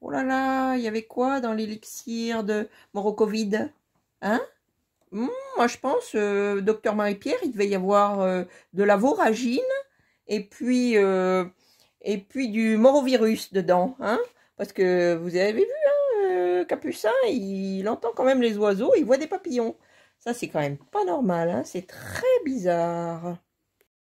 Oh là là, il y avait quoi dans l'élixir de Morocovid Hein? Hmm, moi, je pense, euh, docteur Marie-Pierre, il devait y avoir euh, de la voragine et puis, euh, et puis du morovirus dedans. Hein? Parce que vous avez vu, hein, euh, Capucin, il entend quand même les oiseaux, il voit des papillons. Ça, c'est quand même pas normal, hein? C'est très bizarre.